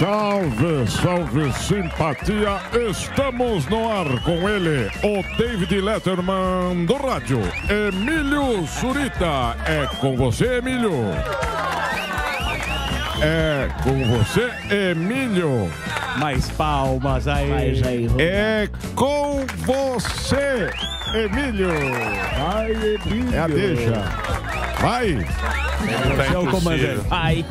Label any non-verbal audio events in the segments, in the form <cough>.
Salve, salve simpatia! Estamos no ar com ele, o David Letterman do rádio, Emílio Surita. É com você, Emílio. É com você, Emílio. Mais palmas aí. É com você, Emílio. Vai, Emílio. É a deixa. Vai. É o comandante. Ai.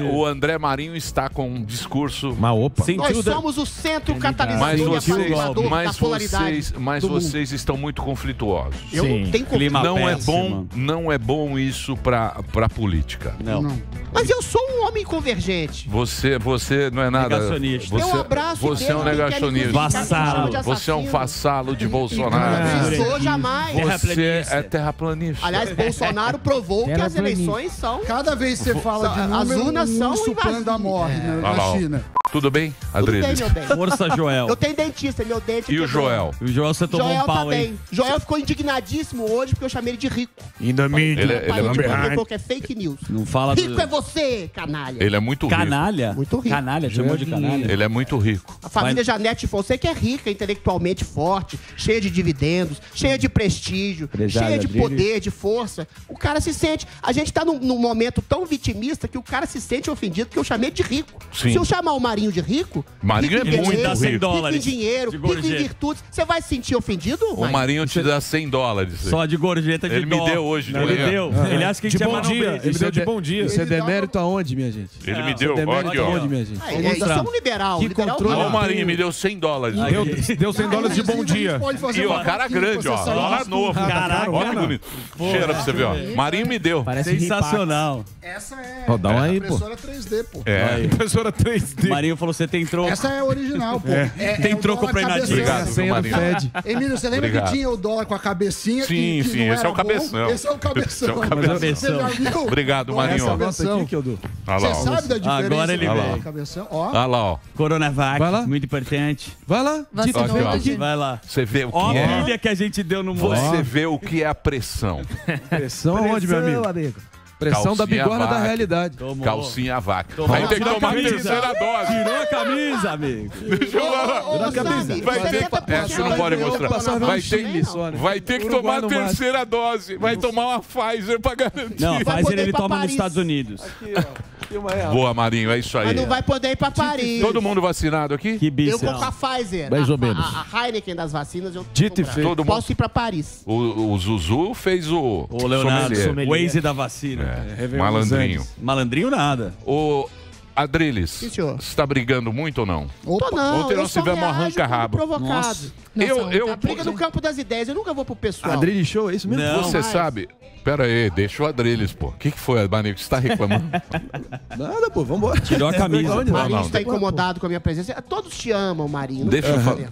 O André Marinho está com um discurso. Mas opa. Nós somos o centro Mas catalisador e vocês, apaziguador mas da polaridade. vocês, mas do mundo. vocês estão muito conflituosos. Eu não tenho conflito. Não é bom, não é bom isso para para política. Não. Mas eu sou um homem convergente. Você, você não é nada. Negacionista. Você, Eu abraço você é um negacionista. de Você é um vassalo de Bolsonaro. Não sou jamais. Você é terraplanista. Aliás, Bolsonaro provou que as eleições são. Cada vez que você fala de As número, urnas um urso invasivas. panda morre né, Olha lá, na ó. China. Tudo bem, Tudo bem, meu bem. Força, Joel. Eu tenho dentista, meu dente. E o. Joel? O Joel, você tomou Joel um pau, tá hein? bem. Joel ficou indignadíssimo hoje porque eu chamei ele de rico. In the media. Ele é- ele é ele falou que é fake news. Não fala Rico do... é você, canalha. Ele é muito rico. Canalha? Muito rico. Canalha, chamou de canalha. Ele é muito rico. A família Janete Fonseca é rica, intelectualmente forte, cheia de dividendos, cheia de prestígio, cheia de Adriles. poder, de força. O cara se sente. A gente tá num, num momento tão vitimista que o cara se sente ofendido porque eu chamei ele de rico. Sim. Se eu chamar o Marinho de rico. Marinho rico é em muito dá 100 Rico em dólares dinheiro, de rico em virtudes. Você vai se sentir ofendido? O Marinho te dá 100 dólares. Só de gorjeta de Ele me dó. deu hoje de Não, Ele manhã. deu. Ele acha que De tinha bom dia. Ele me deu de bom dia. Isso é demérito aonde, minha gente? Ele me Isso é deu, ó, demérito aqui, ó. aonde, minha gente? É, é, isso é um liberal. Que liberal controle o Marinho me deu 100 dólares. Deu, deu 100 dólares de bom dia. E ó, cara grande, ó. Dólar novo. Caraca. Olha que bonito. Cheira pra você ver, ó. Marinho me deu. Sensacional. Essa é Ó, dá uma aí, pô. impressora 3D, pô. É. Impressora 3D. Marinho falou, você tem troco. Essa é original, pô. <laughs> É, Tem é troco pra dica. Obrigado, Marinho. Emílio, você lembra Obrigado. que tinha o dólar com a cabecinha? Sim, que, que sim, não esse é o cabeção. Esse é o cabeção. Esse é o cabeção. Você já viu? Obrigado, Marinho. Cabeção. aqui que eu dou. Você lá, ó. sabe da diferença Agora ele vem. cabeção? Ó, Olha lá, ó. Coronavac, Vai lá. muito importante. Vai lá. Aqui. Vai lá. Você vê o que Ó a é. pilha que a gente deu no moço. Você vê o que é a pressão. Pressão aonde, meu amigo? Pressão da bigorna da realidade. Tomou. Calcinha vaca. Tomou. Vai ter que a tomar a terceira dose. Tirou a camisa, amigo. Deixa eu camisa. Vai ter- 70% é, você não pode mostrar. Vai ter- tem? Vai ter que tomar a terceira dose. Vai tomar uma Pfizer pra garantir. Não, Vai Pfizer ele toma nos. Estados Unidos. Boa, Marinho, é isso aí. Mas não vai poder ir pra Paris. Todo mundo vacinado aqui? Que Eu bicho. vou com a Pfizer. Mais a, ou menos. A, a Heineken das vacinas, eu Dito e feito. Todo mundo. Posso ir pra Paris. O, o Zuzu fez o, O Leonardo, sommelier. Waze da vacina. É, malandrinho. Malandrinho nada. O Adriles, Sim, você tá brigando muito ou não? Tô não, Ontem eu nós tivemos um arranca-rabo. provocado. Nossa. Eu, eu, A briga no campo das ideias, eu nunca vou pro pessoal. Adrilho Show, é isso mesmo? Não. você mais. sabe... Pera aí, deixa o Adriles, pô. O que, que foi, Marinho, que você tá reclamando? <laughs> Nada, pô, vambora. Tirou a camisa. O Marinho está incomodado com a minha presença. Todos te amam, Marinho. Não Deixa eu falar.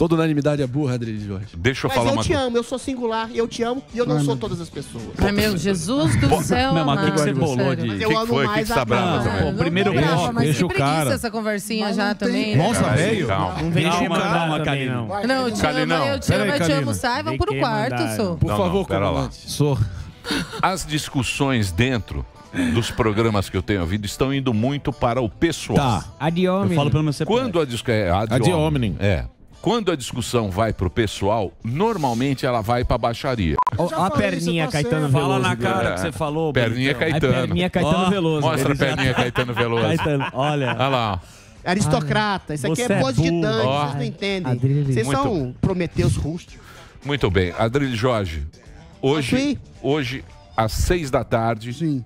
Não, não, Toda unanimidade é burra, Adrilho Jorge. Deixa eu Mas falar eu uma te coisa. amo, eu sou singular, eu te amo e eu não sou todas as pessoas. Ai, meu Jesus do céu. Não, mas o que que você bolou de- Mas eu que amo foi? Que mais que tá a brava também? Não primeiro bloco, mas deixa que o preguiça cara. essa conversinha Mas já não tem- também. Nossa, aí, velho. Não vem Calma, mandar calma, também, Kalina. não. Não, eu te amo, eu te amo, eu te amo. Sai, vamos pro quarto, sou. Por Não, favor, não, comandante. Sou. As discussões dentro dos programas que eu tenho ouvido estão indo muito para o pessoal. Tá. Ad Eu hominem. falo pelo meu CPF. Quando a discussão é ad Ad hominem. hominem. É. Quando a discussão vai pro pessoal, normalmente ela vai pra baixaria. Ó a perninha tá Caetano. Veloso. Fala na cara É. que você falou. Perninha Caetano. perninha Caetano Ó, Veloso. Mostra a perninha Caetano Veloso. Caetano, olha. Olha lá. Aristocrata, isso aqui é é pose de dança, Ó. vocês não entendem. Vocês Muito. são Prometeus rústicos. Muito bem. Adrilho Jorge, hoje, hoje às seis da tarde, Sim.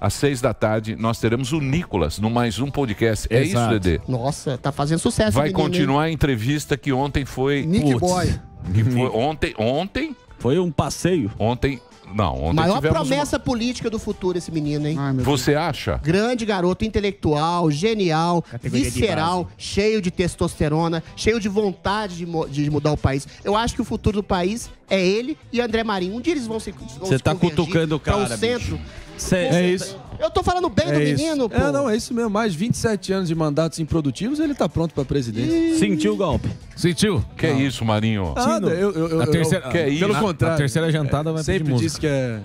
Às seis da tarde, nós teremos o Nicolas no mais um podcast. É isso, Exato. Dedê? Nossa, tá fazendo sucesso. Vai menino, hein? continuar a entrevista que ontem foi. Nick Putz, Boy. que foi ontem, ontem, Foi um passeio. ontem. Não, ontem Maior tivemos uma- promessa política do futuro esse menino, hein? Ai, Deus. Você acha? Grande garoto, intelectual, genial, Categoria de visceral, cheio de testosterona, cheio de vontade de, de mudar o país. Eu acho que o futuro do país é ele e André Marinho. Um dia eles vão se Você tá cutucando o cara, um centro. Cê- É isso. Eu tô falando bem do É isso. menino, pô. É, não, é isso mesmo. Mais 27 anos de mandatos improdutivos, ele tá pronto pra presidência. Sentiu o golpe. Sentiu? Que é isso, Marinho? Nada, eu, eu, eu, A terceira, eu- que é isso? pelo contrário. A terceira jantada vai pedir sempre disse que é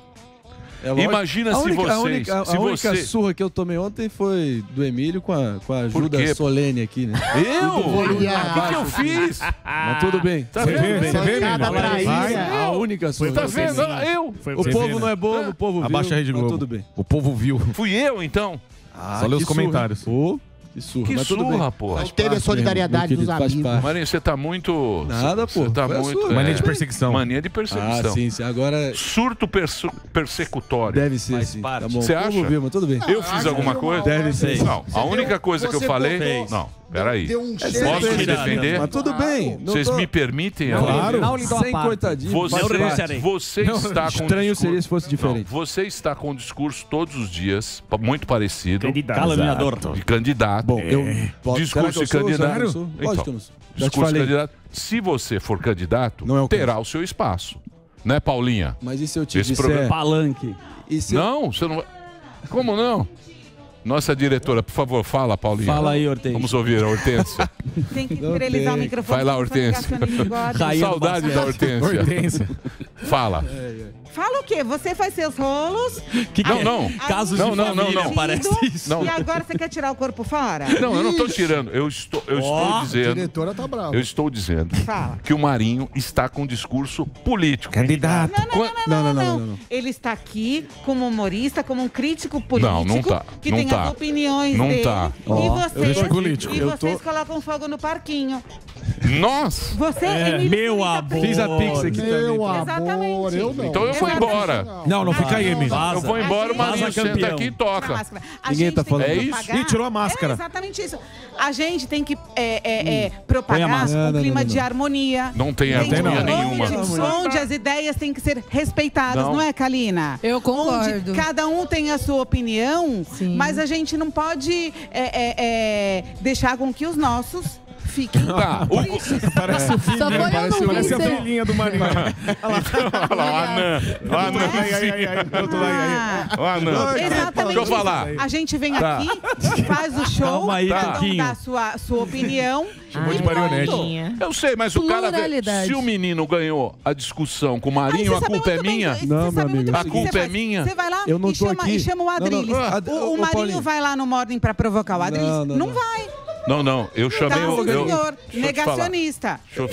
É. Imagina a se única, vocês. A única, a se única você... surra que eu tomei ontem foi do Emílio com a, com a ajuda solene aqui, né? <laughs> Eu? O que, que eu abaixo, fiz? Mas tudo bem. Tá vendo? Você vê, praia. A única surra. Tá vendo? Eu. O povo não é bobo, o povo viu. Abaixa a Rede Globo. tudo bem. O povo viu. Fui eu, então. Ah, Só lê os surra, comentários. Pô, que surra. Que mas tudo bem. surra, pô. Faz Teve a parte, solidariedade dos amigos. parte. Marinho, você tá muito. Nada, pô. Você tá muito. sua. Mania de perseguição. Mania de perseguição. Ah, sim, sim. Agora Surto perse- persecutório. deve ser, sim. Tá bom. Você o povo acha? viu, mas tudo bem. Eu fiz alguma coisa? Deve ser. Não, a única coisa que eu você falei. Não, peraí. Deu um Posso cheiro. me defender? Mas tudo bem. não Vocês tô- me permitem? Claro. Não lhe dou a Sem coitadinho. Você, você está com Estranho um seria se fosse Não, diferente. você está com um discurso todos os dias, muito parecido, Caluniador. de candidato. Bom, eu posso- Discurso será que eu de candidato. Será que eu sou? Lógico Então, que eu não sou. Já te discurso de candidato. Se você for candidato, Não é o terá o seu espaço. Né, Paulinha? Mas e se eu te Esse disser... programa- Palanque. E se eu- Não, você não vai. Como não? Nossa diretora, por favor, fala, Paulinha. Fala aí, Hortência. Vamos ouvir a Hortência. <laughs> Tem que esterilizar o microfone. Vai lá, Hortência. Saudade da Hortência. Hortência. Fala. Fala o quê? Você faz seus rolos. Que que Não, é? não. Casos Não, de não, não, família, não. parece isso. Não. E agora você quer tirar o corpo fora? Não, eu não estou tirando. Eu estou, eu estou A dizendo. diretora tá brava. Eu estou dizendo Fala. que o Marinho está com um discurso político. Candidato. Não, não, não, não, Não, não, não, não, não, não, não. Ele está aqui como humorista, como um crítico político Não, não tá, que não tem tá. as opiniões Não dele. tá. E Ó, vocês, eu político. e Eu vocês tô- colocam fogo no parquinho. Nós? Você, É, Emílio meu amor. Fiz a pix aqui Meu também. amor, Exatamente. eu não. Então eu vou embora. Não, não fica aí, Emílio. Eu vou embora, o Vaza, Marinho senta aqui e toca. Ninguém gente tá falando. É isso? propagar- Ih, tirou a máscara. É exatamente isso. A gente tem que é, é, é, propagar máscara. um clima não, não. de harmonia. Não tem Onde- harmonia nenhuma. Onde, onde as ideias têm que ser respeitadas, Não. não, é, Kalina? Eu concordo. Onde cada um tem a sua opinião, Sim. mas a gente não pode é, é, é, deixar com que os nossos fiquem. Tá, <laughs> o, Parece o filho. Só foi eu Parece, não parece a filhinha do Marinho. olha lá, o Anã. O Anã. Ah, O Anã. Exatamente. Deixa eu falar. A gente vem Tá. aqui, faz o show, Calma aí, cada um dá a sua, sua opinião. Chamou de marionete. Eu sei, mas o cara. Se o menino ganhou a discussão com o Marinho, você a culpa é minha. Não, meu amigo, a o culpa é minha. Você vai lá Eu não e, tô chama, aqui. e chama o Não, não. Adriles. Ah, o o ô, Marinho Paulinho. vai lá no Morning pra provocar o Adriles? Não, não, Não não. vai. Não, não. Eu chamei Tá, o. Eu, eu. Negacionista. Deixa eu.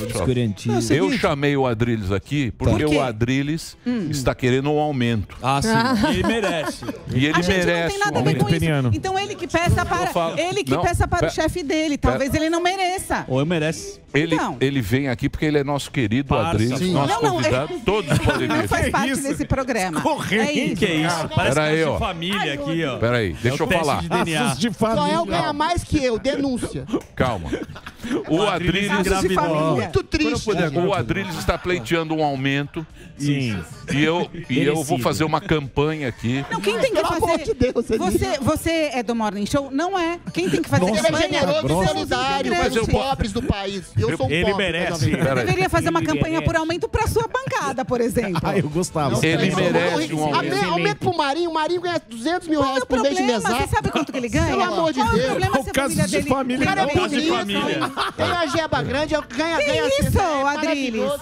Não, é o Eu chamei o Adriles aqui porque Por o Adriles Hum. está querendo um aumento. Ah, sim. Ele merece. E ele a gente merece não tem nada um a ver com isso. Então ele que peça para, falo- ele que Não, peça para pe- o chefe dele. Talvez ele não mereça. Ou eu merece. Ele, Então. ele vem aqui porque ele é nosso querido Parça. Adriles, Sim. nosso Não, não, convidado. é- Todos podem Não faz parte isso? desse programa. Correndo. É isso. Que é isso? Parece Pera aí, ó. de família aqui, ó. Peraí, deixa eu teste falar. de DNA. Joel família. ganha mais que eu, denúncia. Calma. <laughs> <laughs> O Adriles. Muito triste. o Adriles está pleiteando um aumento Sim. e eu, e eu vou fazer uma campanha aqui. Não, quem tem que Pelo amor fazer. de Deus, você você, é do Morning Show? Não é. Quem tem que fazer Ele é campanha? generoso e solidário com os pobres do país. Eu sou um Ele pobre, merece. Peraí. Deveria fazer uma Ele campanha merece. por aumento para sua bancada, por exemplo. Ah, eu gostava. Ele Eu merece um aumento. Aumento pro Marinho. O Marinho ganha 200 mil é reais o por mês de problema? Você mesada. sabe quanto que ele ganha? Pelo amor de Qual é Deus. o caso família de dele... família, O cara é não, caso de bonito, família. Tem a jeba grande, ganha, Que ganha... isso, é Adriles?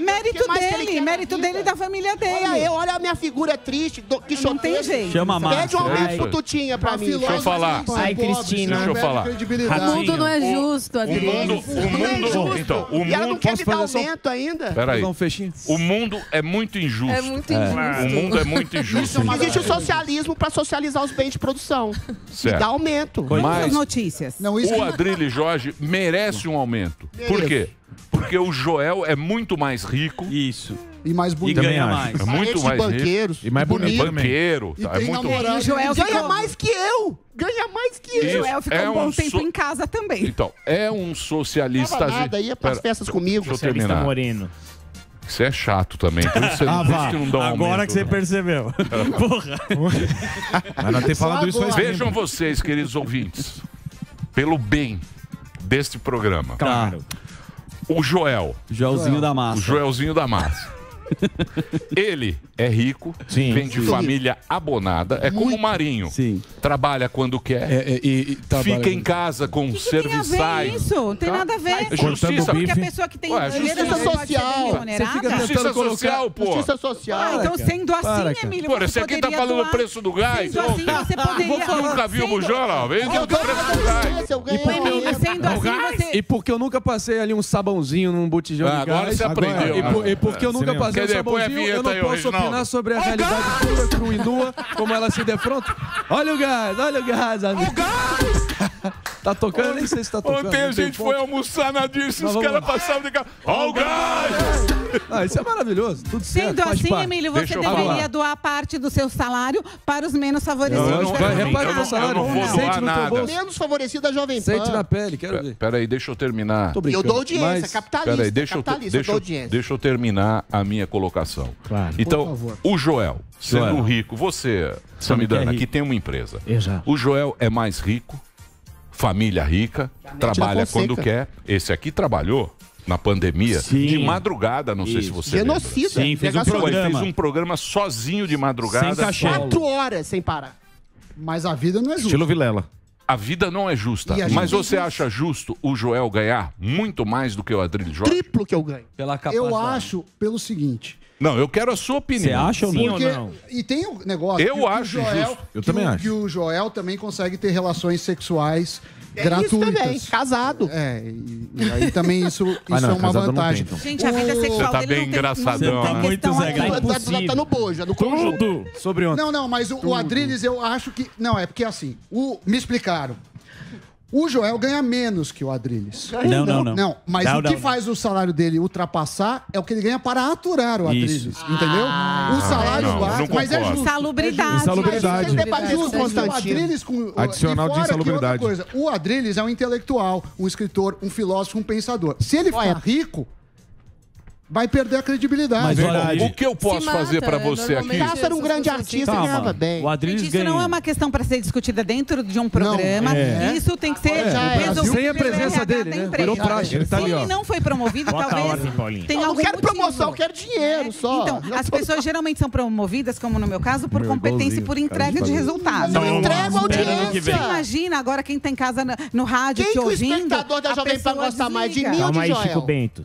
Mérito O dele, mérito dele e da família dele. Olha eu, olha a minha figura é triste, do, que Não tem jeito. Chama a Pede um aumento pro Tutinha pra mim. Deixa eu falar. Ai, Cristina. Deixa eu falar. O mundo não é justo, O Adriano. mundo, o mundo, então, o E ela não mundo, quer me dar aumento ainda. peraí, um o mundo é muito injusto. É muito O injusto. mundo é muito injusto. Existe o socialismo pra socializar os bens de produção. E Certo. dá aumento. Mas notícias. Não, isso o Adrilho Jorge merece um aumento. Por quê? Porque o Joel é muito mais rico, Isso. e mais E bonito. ganha acho. mais. é muito mais rico. banqueiros. E mais É bonito banqueiro, E tá? é tem muito namorado. E o Joel Ganha ficou, mais que eu. Ganha mais que o eu. Joel ficou é um bom um tempo so- em casa também. Então, é um Não socialista. tava nada, ia pras Pera, festas comigo. Deixa eu terminar. Moreno. Você é chato também. Por isso, você, Ah, por vá. isso que não dá um Agora aumento, que você né? percebeu. <laughs> Porra. Mas não tem falado isso. Vejam vocês, queridos ouvintes, pelo bem deste programa. Claro. O Joel, Joelzinho da o massa. Joelzinho da Massa, <laughs> Ele é rico, vem de Sim. família abonada, é como o Marinho. Trabalha quando quer. É, fica em casa com serviçais. isso? Não tem nada a ver. É justiça. Porque a pessoa que tem Ué, justiça bem social. Você fica Justiça colocar- social, pô. Justiça social. Ah, então sendo assim, Para, cara. Emílio, Pô, você esse aqui tá falando doar. o preço do gás Sendo assim, você poderia... Você nunca viu o Bujola? Vem ver o preço do gás. E porque, assim, e porque eu nunca passei ali um sabãozinho num botijão Ah, de agora gás. você aprendeu. E, por- e porque eu É, nunca sim. passei um sabãozinho, eu vinheta não posso. Opinar sobre a realidade crua, crua e nua, como ela se defronta. Olha o gás, olha o gás, amigo. O gás! Tá tocando? Nem sei se tá tocando. Ontem a não tem gente foi almoçar na Dirce, os caras passavam de carro. Ó o gás! Ah, isso é maravilhoso, tudo certo. Sendo assim, parte. Emílio, você Deixa deveria falar. doar parte do seu salário para os menos favorecidos. Não, eu não- eu meu não- salário. eu não vou Sente doar no teu nada. bolso. Menos favorecido da Jovem Pan. Sente na pele, quero ver. Peraí, deixa eu terminar. Eu dou audiência, Mas- capitalista. Peraí, deixa capitalista, eu deixa, dou eu- audiência. deixa eu terminar a minha colocação. Claro. Então, o Joel, sendo Joel. rico, você, Samidana, que tem uma empresa. Exato. O Joel é mais rico, família rica, trabalha quando quer. Esse aqui trabalhou na pandemia Sim. de madrugada, não sei se você Genocida. Sim, fez um lembra. Programa. fez um programa sozinho de madrugada. Sem cachê. Quatro horas sem parar. Mas a vida não é justa. Estilo Vilela. A vida não é justa. Mas você acha justo o Joel ganhar muito mais do que o Adrilho Jorge? Triplo que eu ganho. Pela capacidade. Eu acho pelo seguinte. Não, eu quero a sua opinião. Você acha ou não? Porque, ou não? e tem um negócio. Eu que o acho Joel, justo. Eu que também o, acho. Que o Joel também consegue ter relações sexuais É gratuitas. isso também, casado. É, e, e aí também isso, <laughs> isso não, é uma vantagem. tem, então. Gente, a vida O- sexual Você tá bem engraçadão, tem né? Muito Zé aí. Gal. Tá- tá, tá, tá no bojo, é no conjunto. Tudo. Sobre ontem. Não, não, mas o, o Adriles eu acho que. Não, é porque assim, o, me explicaram. O Joel ganha menos que o Adriles. Não, não, não. Não, mas Não, o que não, não. faz o salário dele ultrapassar é o que ele ganha para aturar o Adriles. Isso. Entendeu? o salário não, não mas é justo. Insalubridade. Insalubridade. É justo. O. Adriles com Adicional de fora que insalubridade. outra coisa, o Adriles é um intelectual, um escritor, um filósofo, um pensador. Se ele ficar rico, vai perder a credibilidade. Mas olha, O que eu posso Se mata, fazer pra é, você aqui? normalmente Cássio era um grande artista, Calma. ganhava bem. O Adriles Gente, isso ganha. não é uma questão para ser discutida dentro de um programa. é. Isso tem que ser É, já é. resolvido Sem a presença RH dele, né? Virou prática, ele tá Se ali, ó. ele não foi promovido, Bota talvez ordem, Paulinho. Eu não quero motivo. promoção, eu quero dinheiro só. Então, as tô- pessoas geralmente são promovidas, como no meu caso, por Meu, competência e por entrega de resultados. Não entrega audiência. imagina agora quem tá em casa no, rádio Quem te que o ouvindo. espectador da Jovem Pan gosta mais de mim ou de Joel? Chico Bento.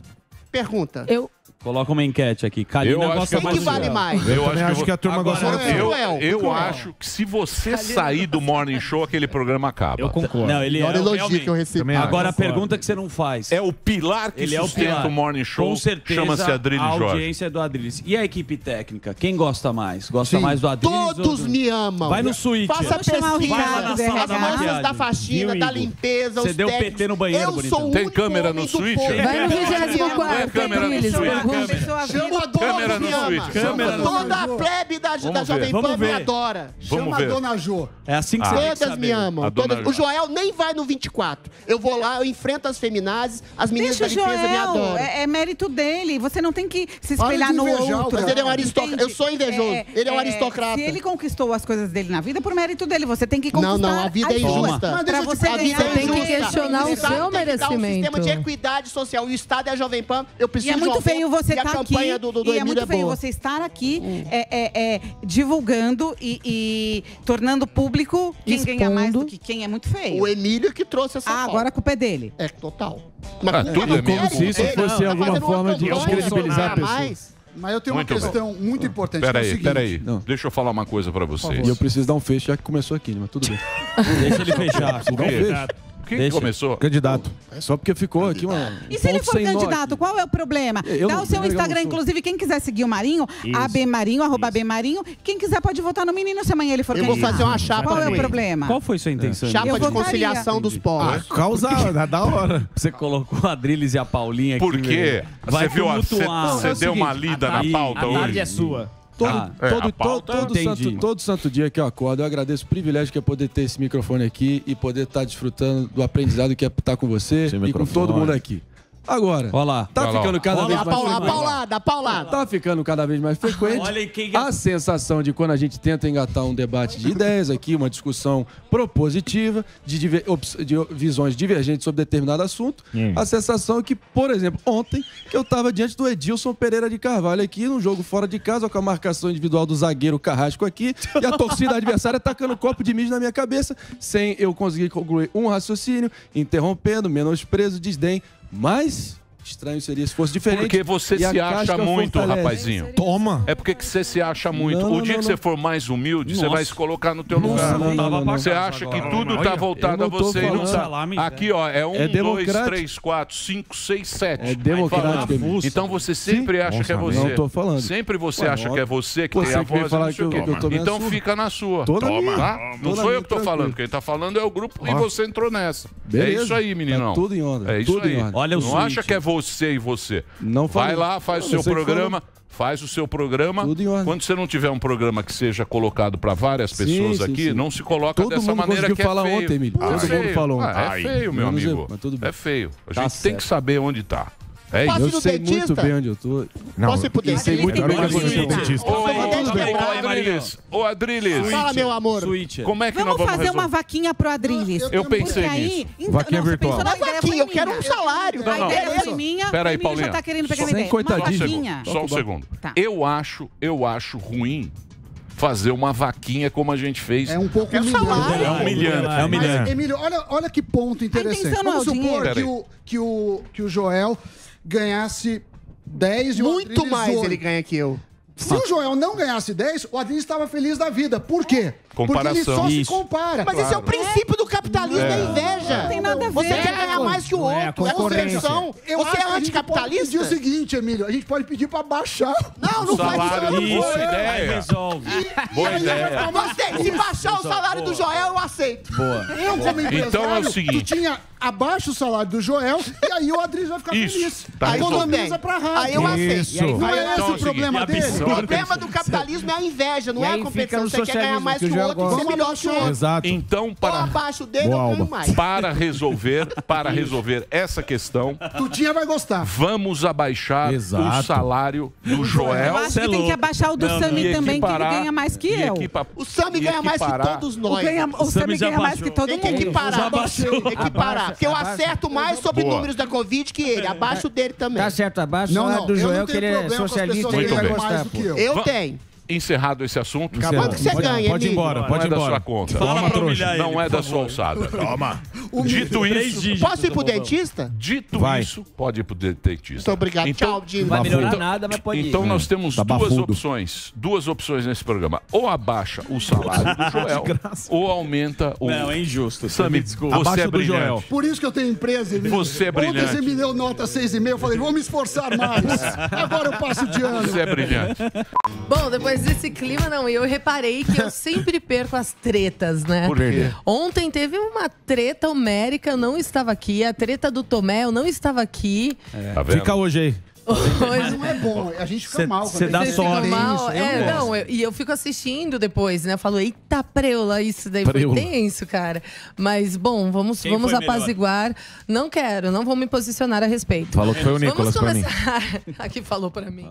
Pergunta. Eu, Coloca uma enquete aqui. Eu Kalina acho gosta que Quem mais que vale mais? Eu também acho vou- que a turma Agora, gosta mais do Eu, eu Joel. acho que se você sair do Morning Show, aquele programa acaba. Eu concordo. Não, ele Olha é o elogio realmente. que eu recebi. Também acho. Agora a pergunta que você não faz. É o pilar que Ele é o sustenta pilar. o Morning Show. Com certeza, Chama-se Adrilho a Jorge. audiência é do Adriles. E a equipe técnica? Quem gosta mais? Gosta Sim. mais do Adriles Todos do... me amam. Vai no suíte. Faça pesquisa. As da moças da faxina, da limpeza, Você os deu técnicos. PT no banheiro, Eu bonitão. sou o Tem câmera no suíte? vai no Tem 24 câmera no Adriles, Chama viva. todos Câmera no me ama. suíte. Câmera no Toda a plebe da, da Jovem. Pan me adora. Chama a dona Jo. É assim que você tem que Todas me amam. A dona todas-. O Joel nem vai no 24. Eu vou lá, eu enfrento as feminazes, as meninas Deixa da limpeza me adoram. é, é mérito dele. Você não tem que se espelhar no outro. Mas ele é um aristocrata. Eu sou invejoso. Ele é um aristocrata. Se ele conquistou as coisas dele na vida, por mérito dele. Você tem que Não, conquistar não, a vida é injusta. Mas Pra você A vida é tem que injusta. questionar o seu dar Um merecimento. sistema de equidade social. E o Estado é a Jovem Pan. Eu E preciso é muito feio aumento. Você E a estar aqui. campanha do, do, do e é muito feio boa. você estar aqui é, é, é, divulgando e, e tornando público quem ganha mais do que quem é muito feio. O Emílio que trouxe essa Ah, pauta. agora a culpa é dele. É, total. Ah, tudo é Como se isso fosse tá alguma forma de descredibilizar a pessoa. Mas eu tenho Muito uma questão muito importante. que é Peraí, peraí. Deixa eu falar uma coisa pra vocês. E eu preciso dar um fecho, já que começou aqui, né? Mas tudo bem. <laughs> Deixa ele fechar. Dá um fecho. Quem Deixa. começou? Candidato. É só porque ficou aqui uma. E se ele for nó candidato, qual é o problema? Eu Dá não- o seu eu Instagram, inclusive, quem quiser seguir o Marinho, Isso. abmarinho, arroba abmarinho. Quem quiser pode votar no menino se amanhã ele for Eu vou candidato. fazer uma chapa Qual é o problema? Qual foi sua intenção? Eu Chapa de votaria. conciliação dos povos. Causa da hora. Você colocou a Adriles e a Paulinha aqui. Por quê? Você viu a- você- você deu uma lida na pauta hoje? é sua. Todo, Ah, é, todo, pauta- todo, todo, Entendi. santo, todo santo dia que eu acordo, eu agradeço o privilégio que é poder ter esse microfone aqui e poder estar desfrutando do aprendizado que é estar com você Sem e com microfone. todo mundo aqui. Agora, Olha lá. tá ficando cada vez mais paulada, frequente. paulada, paulada. Tá ficando cada vez mais frequente. Olha quem- A sensação de quando a gente tenta engatar um debate de ideias aqui, uma discussão propositiva, de, diver- de visões divergentes sobre determinado assunto, Hum. a sensação é que, por exemplo, ontem, que eu tava diante do Edilson Pereira de Carvalho aqui, num jogo fora de casa, com a marcação individual do zagueiro Carrasco aqui, e a torcida adversária tacando um copo de mijo na minha cabeça, sem eu conseguir concluir um raciocínio, interrompendo, menosprezo, desdém. Mas estranho seria se fosse diferente. Porque você se acha muito, fortalece. rapazinho. Toma. É porque que você se acha muito. Não, o não, dia não, que não. você for mais humilde, você Nossa. vai se colocar no teu Nossa, lugar. não, não, não, não. Você acha que tudo olha, tá voltado a você e não tá. Aqui, ó, é um, É dois, três, quatro, cinco, seis, sete. É democrático. Então você sempre Sim. acha que é Nossa, você. não tô falando. Sempre você Ué, acha que é você que Você tem a voz. falar não sei o que eu- que então sua. fica na sua. Minha. Tá? Não sou eu que tô falando. Quem tá falando é o grupo e você entrou nessa. É isso aí, meninão. Tá tudo em ordem, É isso aí. Olha o não acha que é você e você. Não Vai lá, faz Não, o seu você programa. Faz o seu programa. Tudo em ordem. Quando você não tiver um programa que seja colocado para várias Sim, pessoas sim, aqui, sim. não se coloca Todo dessa maneira que é falar feio. ontem, Emílio. Ah, Todo é mundo falou Ah, ontem. é Ai, feio, meu menos amigo. É feio. A Tá gente tem certo. que saber onde tá. É Posso isso. ir no Eu sei dentista? muito bem onde eu tô. Posso ir pro E sei dentista? muito bem onde eu tô. dentista. Ô, eu. Adriles, ô Adriles, Fala, meu amor. Como é que Vamos nós vamos fazer resolver? uma vaquinha pro Adriles. Eu pensei nisso. então, Vaquinha não, virtual. foi eu quero um salário. A não. ideia foi minha, Pera aí, Paulinha. já tá querendo pegar Sem minha ideia. Só um vaquinha. segundo. Só um segundo. Tá. Eu acho, eu acho ruim fazer uma vaquinha como a gente fez. É um pouco É o humilhante. salário. É humilhante. É humilhante. Mas, Emílio, olha, olha que ponto interessante. não é Vamos o supor que o, que, o, que o Joel ganhasse 10 e Muito mais ele ganha que eu. Se o Joel não ganhasse 10, o Adriles estava feliz da vida. Por quê? Porque ele Comparação. só se compara. Mas esse é o princípio do capitalismo, é, inveja. Não tem nada a ver. Você quer ganhar mais que o é a outro, é concorrência. competição. Eu Você é a anticapitalista? pedir o seguinte, Emílio. A gente pode pedir pra baixar. Não, não faz isso. boa não. ideia. Resolve. Boa ideia. Gostei. Se baixar o salário do Joel, eu aceito. Boa. Eu, como empresário, Então é o seguinte. tu tinha abaixo o salário do Joel e aí o Adriles vai ficar Isso, feliz. tá Aí. Economiza pra rádio. Aí eu aceito. Não é Então esse é o o seguinte, problema dele? O problema do capitalismo é a inveja, não é a competição. Você quer ganhar mais que que o Joel outro e ser melhor que o outro. Exato. Então, Ou para, abaixo dele, Boa, eu ganho Alba. mais. para resolver, para resolver essa questão, Tutinha vai gostar. vamos abaixar Exato. o salário do Eu Joel acho Cê é que tem que abaixar o do Não, Sami e também, que ele equiparar- ganha mais que e eu. equipa- O Sami e ganha mais que equiparar- todos O, nós. ganha, o Sami Sami já ganha mais que baixou. todo Tem que mundo. equiparar. Já baixou. Equiparar. Porque eu acerto mais sobre Boa. números da Covid que ele. Abaixo dele também. Tá certo, abaixo Não, o não. do eu Joel, não que tenho ele é problema com as socialista pessoas que ele vai ganham mais gostar, do pô. que eu. Eu Va- tenho. Encerrado esse assunto, Quanto que você Pode- ganha, Pode ir Emílio? embora, não pode é ir da sua embora. conta. Fala Toma, humilhar ele, Não é por da favor. sua alçada. Toma. <laughs> Dito isso, Posso ir pro dentista? dito Vai. isso, pode ir pro dentista. Muito obrigado. Então- Tchau, Dino. Não vai melhorar Então- nada, mas pode ir. Então nós temos Tá duas bafudo. opções. Duas opções nesse programa. Ou abaixa o salário do <laughs> Joel, ou aumenta o. Não, é injusto. Sami, Desculpa. você Abaixo é do brilhante. Joel. Por isso que eu tenho empresa, Emílio. Você é Ontem brilhante. você me deu nota 6,5, eu falei, vou me esforçar mais. <laughs> Agora eu passo de ano. Você é brilhante. Bom, depois desse clima, não, eu reparei que eu <laughs> sempre perco as tretas, né? Por quê? Ontem teve uma treta homérica, eu não estava aqui. A treta do Tomé, eu não estava aqui. Tá vendo? Fica hoje aí. Mas não é bom, a gente fica Cê- mal. cê quando dá a gente Vocês sorte. mal? isso, eu É, gosto. não, eu- e eu fico assistindo depois, né? Eu falo, eita preula, isso daí Preula. foi tenso, cara. Mas, bom, vamos, Quem vamos foi melhor? apaziguar. Não quero, não vou me posicionar a respeito. Falou que foi o Vamos Nicolas pra mim. começar. <laughs> Aqui falou pra mim.